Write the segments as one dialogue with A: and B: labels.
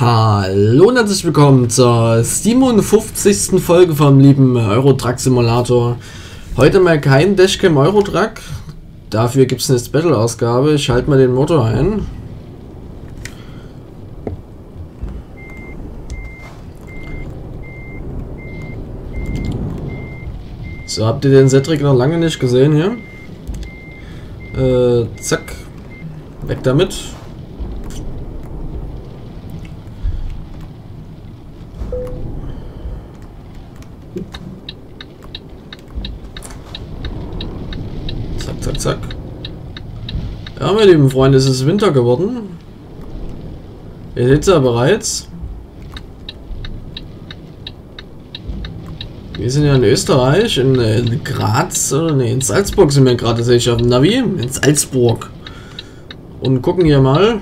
A: Hallo und herzlich willkommen zur 57. Folge vom lieben Eurotruck Simulator. Heute mal kein Dashcam Eurotruck, dafür gibt es eine Special-Ausgabe. Ich halte mal den Motor ein. So, habt ihr den Cedric noch lange nicht gesehen hier? Äh, zack. Weg damit. Zack. Ja, meine lieben Freunde, es ist Winter geworden. Ihr seht es ja bereits. Wir sind ja in Österreich, in, in Graz, oder ne, in Salzburg sind wir gerade, sehe ich auf dem Navi, in Salzburg. Und gucken hier mal.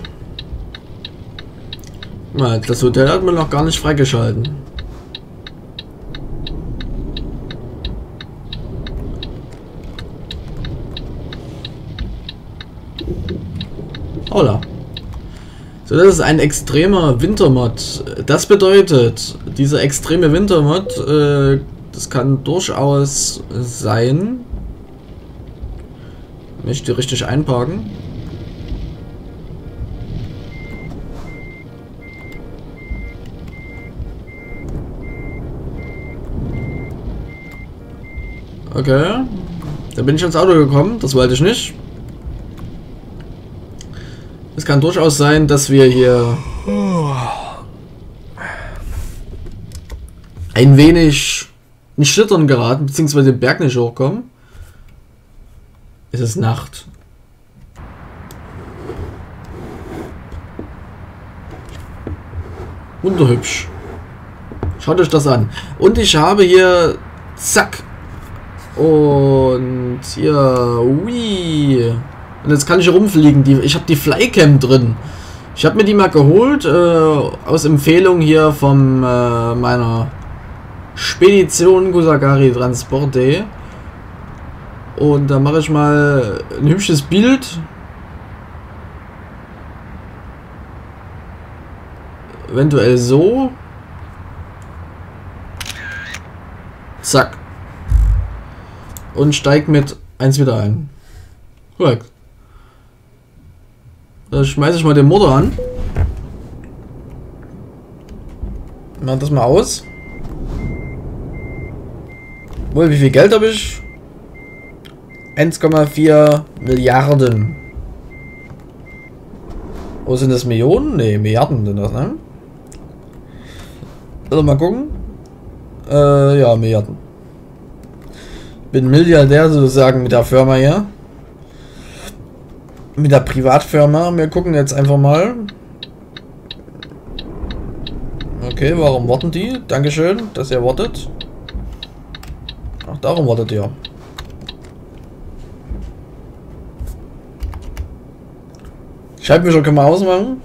A: Mal, das Hotel hat man noch gar nicht freigeschalten. Holla. So, das ist ein extremer Wintermod. Das bedeutet, dieser extreme Wintermod, äh, das kann durchaus sein. Möchte richtig einparken. Okay. Da bin ich ins Auto gekommen. Das wollte ich nicht. Es kann durchaus sein, dass wir hier ein wenig in Schlittern geraten, beziehungsweise den Berg nicht hochkommen. Es ist Nacht. Wunderhübsch. Schaut euch das an. Und ich habe hier... Zack. Und hier... Ui. Und jetzt kann ich rumfliegen. Die, ich habe die Flycam drin. Ich habe mir die mal geholt äh, aus Empfehlung hier von äh, meiner Spedition Gusagari Transporte. Und da mache ich mal ein hübsches Bild. Eventuell so. Zack. Und steig mit eins wieder ein. Korrekt. Da schmeiße ich mal den Motor an. Mach das mal aus. Wohl, wie viel Geld habe ich? 1,4 Milliarden. Wo sind das Millionen? Ne, Milliarden sind das, ne? Also mal gucken. Äh, ja, Milliarden. Bin Milliardär sozusagen mit der Firma hier mit der Privatfirma. Wir gucken jetzt einfach mal. Okay, warum warten die? Dankeschön, dass ihr wartet. Ach, darum wartet ihr. Schreibmischer können wir ausmachen.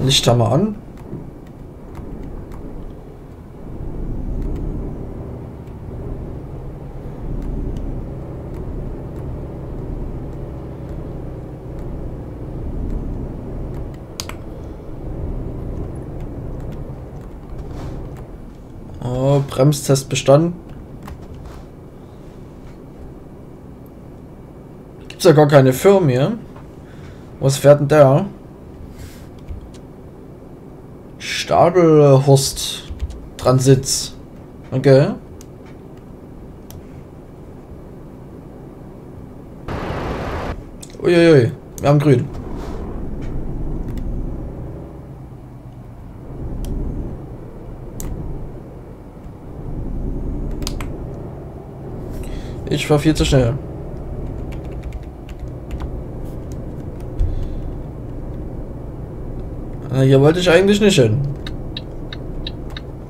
A: Licht haben wir an. Bremstest bestanden. Gibt es ja gar keine Firmen hier. Was fährt denn der? Stadelhorst Transits. Okay. Uiuiui, wir haben grün. Ich war viel zu schnell. Hier wollte ich eigentlich nicht hin.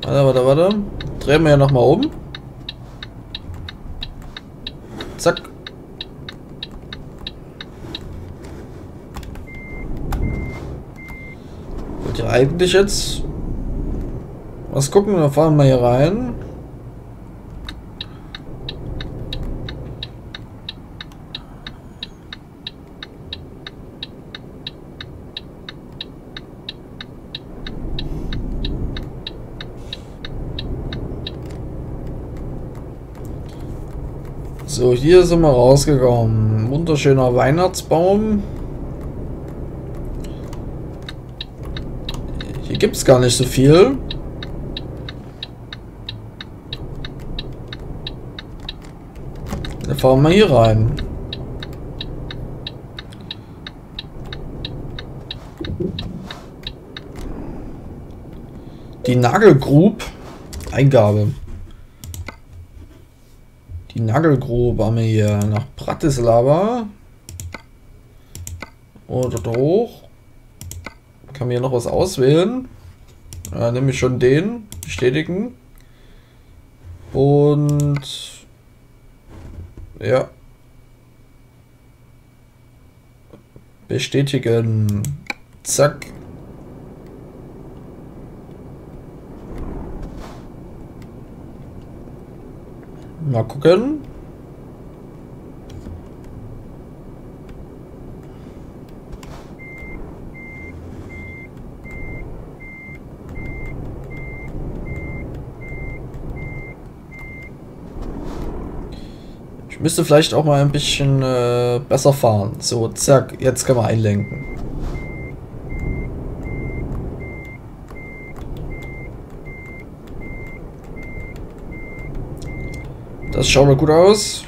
A: Warte, warte, warte. Drehen wir ja nochmal oben. Zack. Wollte ja eigentlich jetzt was gucken, dann fahren wir hier rein. So, hier sind wir rausgekommen. Wunderschöner Weihnachtsbaum. Hier gibt es gar nicht so viel. Dann fahren wir hier rein. Die Nagelgrub. Eingabe. Die Nagelgrube haben wir hier nach Bratislava. Oder hoch. Kann mir noch was auswählen. Ja, nämlich schon den. Bestätigen. Und ja. Bestätigen. Zack. Mal gucken. Ich müsste vielleicht auch mal ein bisschen äh, besser fahren. So, zack, jetzt können wir einlenken. Das schaut mal gut aus.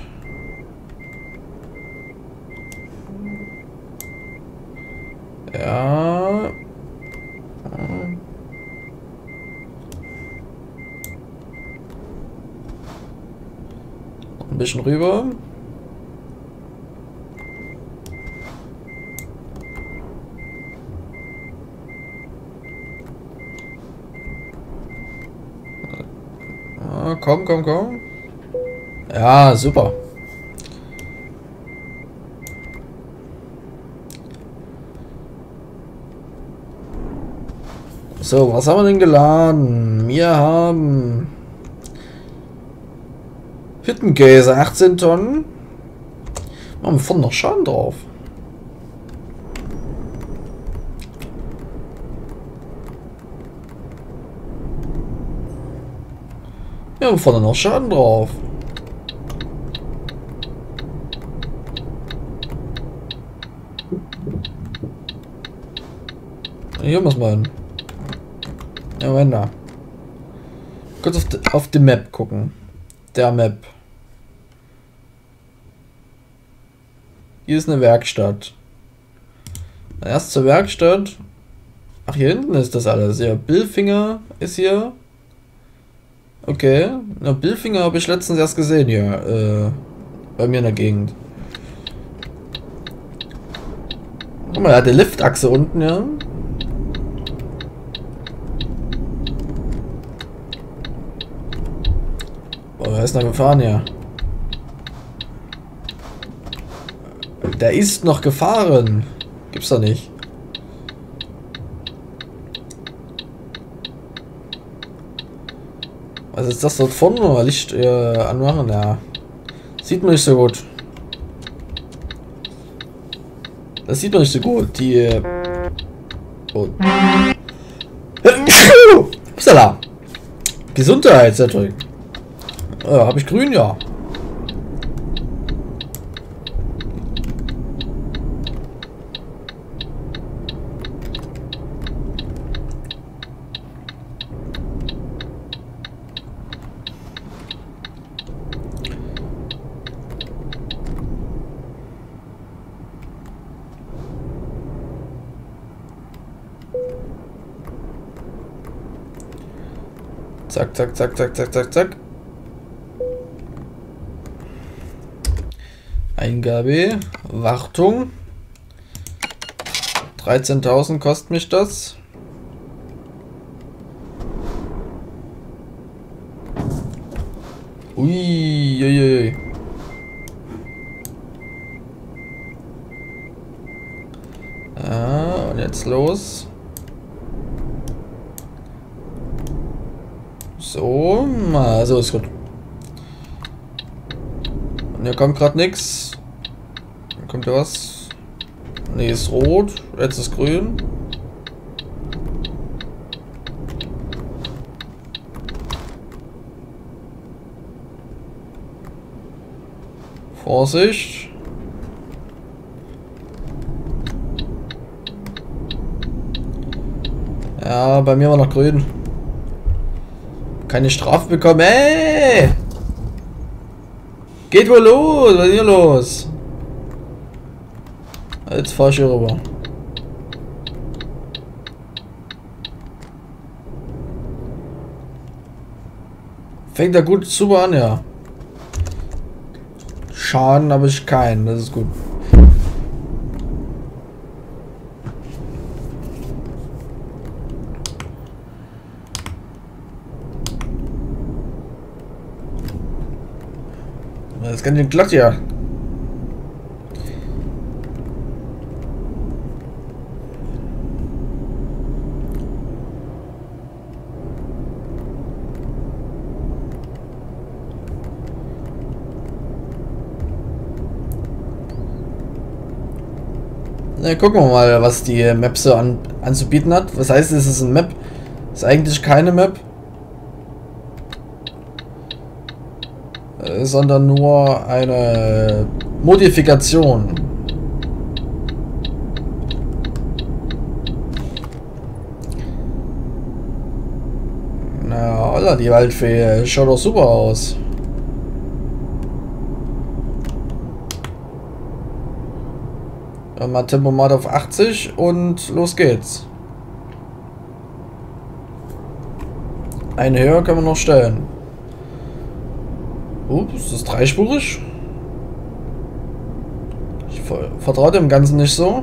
A: Ja. Ein bisschen rüber. Ah, komm, komm, komm. Ja, super. So, was haben wir denn geladen? Wir haben Hüttenkäse, 18 Tonnen. Wir vorne noch Schaden drauf. Wir haben vorne noch Schaden drauf. Hier muss man. Ja, wenn da. Kurz auf die, auf die Map gucken. Der Map. Hier ist eine Werkstatt. Erst zur Werkstatt. Ach, hier hinten ist das alles. Ja, Billfinger ist hier. Okay. Na, Billfinger habe ich letztens erst gesehen hier. Äh, bei mir in der Gegend. Guck mal, er hat die Liftachse unten, ja. Ist noch gefahren, ja. Der ist noch gefahren. Gibt's doch nicht. Was ist das dort vorne? Licht äh, anmachen? Ja. Sieht man nicht so gut. Das sieht man nicht so gut. Die. Äh oh. Upsala. Gesundheit, sehr toll. Äh, Habe ich grün, ja. Zack, zack, zack, zack, zack, zack, zack. Eingabe, Wartung. 13.000 kostet mich das. Ui, ui, ui. Ah, und jetzt los. So, also ist gut. Und hier kommt gerade nichts. Kommt ja was? Ne, ist rot. Jetzt ist grün. Vorsicht. Ja, bei mir war noch grün. Keine Strafe bekommen. Ey! Geht wohl los? Was ist hier los? Jetzt fahr ich hier rüber. Fängt ja gut super an, ja. Schaden habe ich keinen, das ist gut. Das ist ganz schön glatt ja. Na, gucken wir mal, was die Map so an, anzubieten hat. Was heißt, es ist ein Map? Ist eigentlich keine Map. Äh, sondern nur eine Modifikation. Na, holla, die Waldfee schaut doch super aus. Mal Tempomat auf 80 und los geht's. Eine höher kann man noch stellen. Ups, ist das dreispurig? Ich vertraue dem Ganzen nicht so.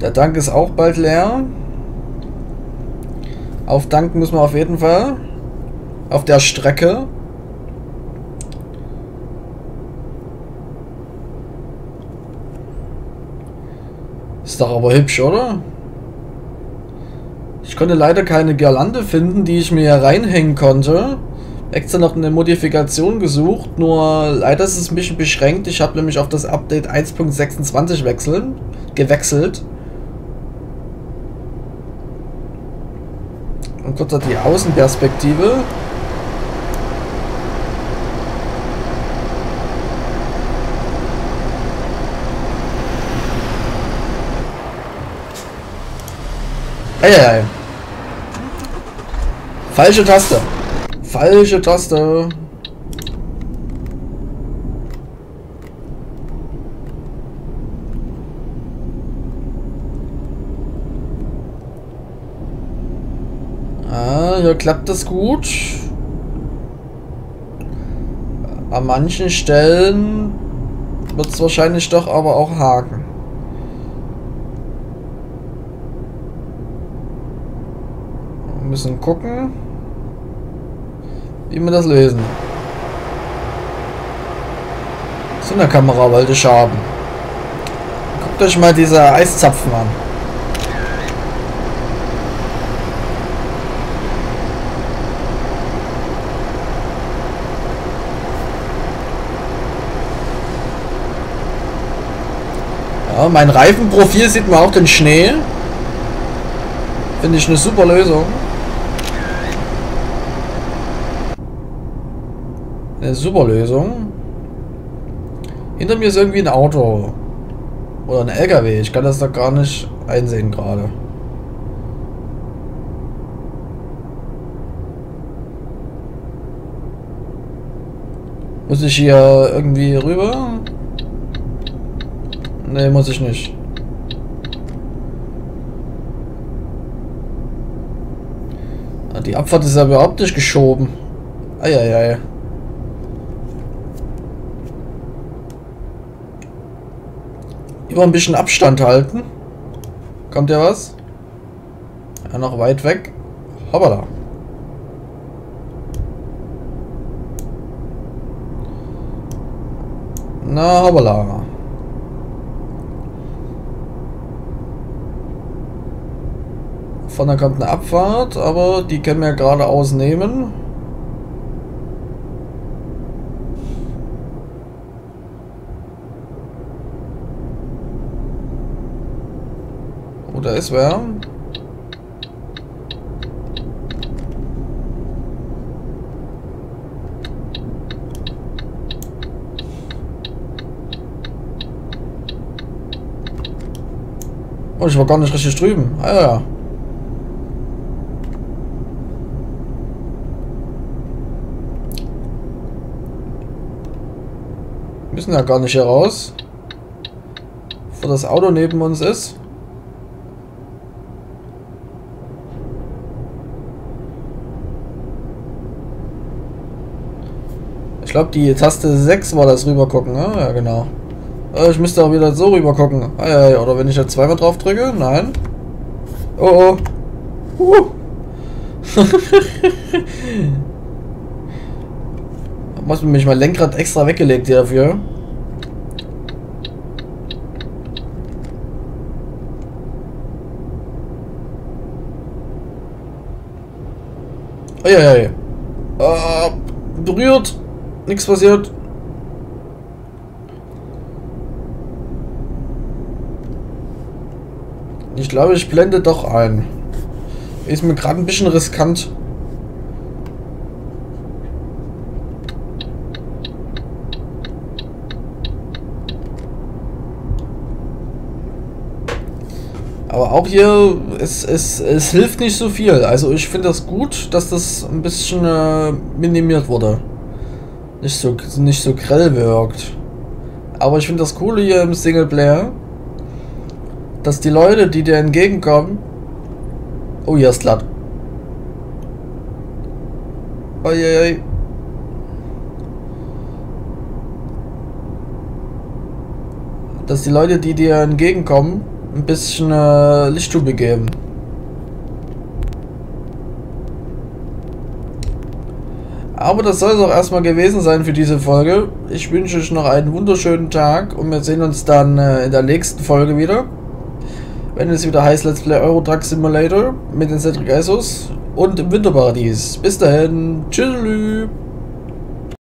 A: Der Tank ist auch bald leer. Auftanken muss man auf jeden Fall auf der Strecke. Ist doch aber hübsch, oder? Ich konnte leider keine Girlande finden, die ich mir reinhängen konnte. Extra noch eine Modifikation gesucht, nur leider ist es ein bisschen beschränkt. Ich habe nämlich auf das Update 1.26 wechseln, gewechselt. Und kurz die Außenperspektive. Eieiei. Falsche Taste. Falsche Taste. Ah, hier klappt das gut. An manchen Stellen wird es wahrscheinlich doch aber auch haken. Müssen gucken, wie wir das lösen. So eine Kamera wollte ich haben. Guckt euch mal diese Eiszapfen an. Ja, mein Reifenprofil sieht man auch den Schnee. Finde ich eine super Lösung. Eine super Lösung. Hinter mir ist irgendwie ein Auto. Oder ein LKW. Ich kann das da gar nicht einsehen gerade. Muss ich hier irgendwie rüber? Ne, muss ich nicht. Ah, die Abfahrt ist ja überhaupt nicht geschoben. Eieiei. Immer ein bisschen Abstand halten. Kommt ja was? Ja, noch weit weg. Hoppala. Na, hoppala. Vorne kommt eine Abfahrt, aber die können wir geradeaus nehmen. da ist wer. Und ich war gar nicht richtig drüben. Ah ja. Müssen ja gar nicht heraus. Wo das Auto neben uns ist. Glaube, die Taste 6 war das rübergucken. Ah, ja, genau. Äh, ich müsste auch wieder so rüber gucken. Ah, ja, ja. Oder wenn ich jetzt zweimal drauf drücke? Nein. Oh, oh. Uh. Muss mich mal Lenkrad extra weggelegt hier dafür. Eieiei. Äh, berührt. Nichts passiert. Ich glaube, ich blende doch ein. Ist mir gerade ein bisschen riskant. Aber auch hier, es, es, es hilft nicht so viel. Also ich finde das gut, dass das ein bisschen äh, minimiert wurde. Nicht so, nicht so grell wirkt. Aber ich finde das Coole hier im Singleplayer, dass die Leute, die dir entgegenkommen... Oh, hier ist glatt. Uiuiui. Dass die Leute, die dir entgegenkommen, ein bisschen äh, Lichtstube geben. Aber das soll es auch erstmal gewesen sein für diese Folge. Ich wünsche euch noch einen wunderschönen Tag und wir sehen uns dann äh, in der nächsten Folge wieder wenn es wieder heißt Let's Play Euro Truck Simulator mit den Cedric Isos und im Winterparadies. Bis dahin, tschüss.